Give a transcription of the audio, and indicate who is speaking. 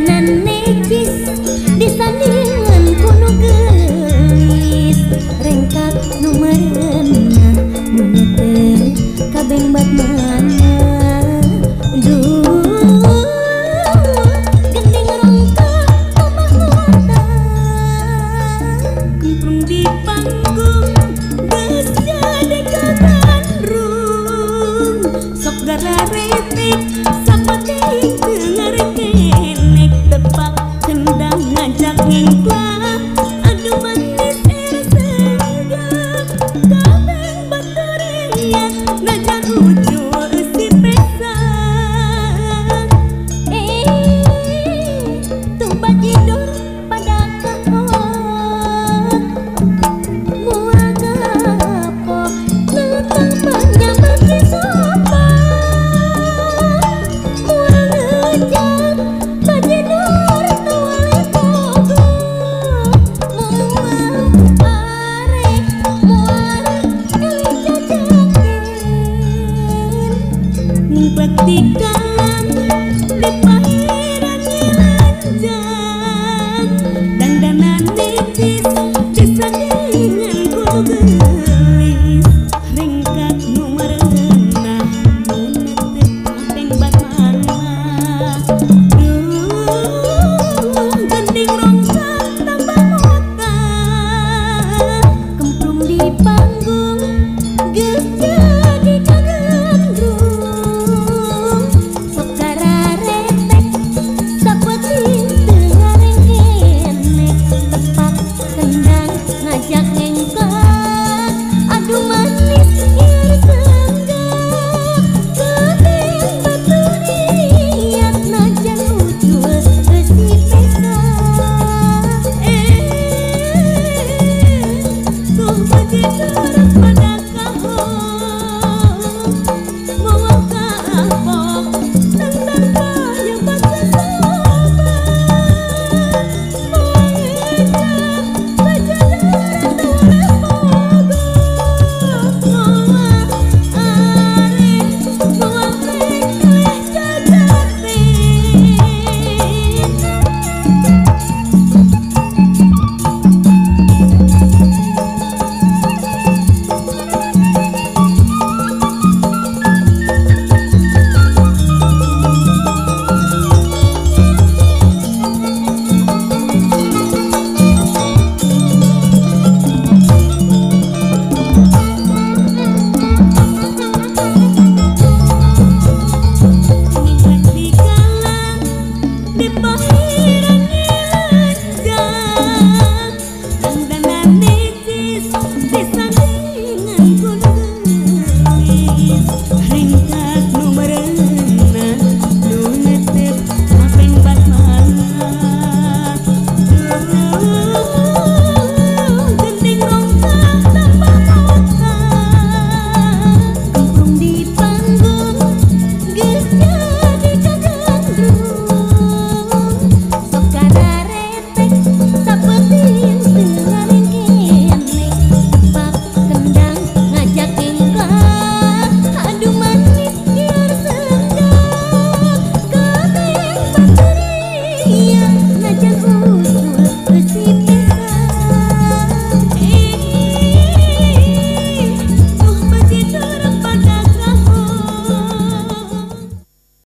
Speaker 1: Jalanan necis di
Speaker 2: ketika